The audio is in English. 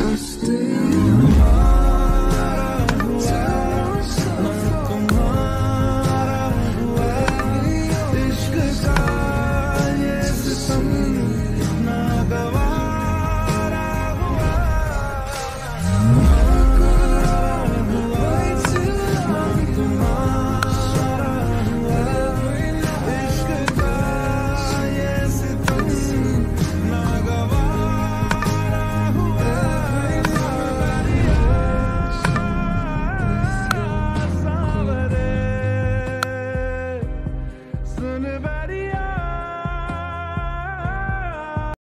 I still live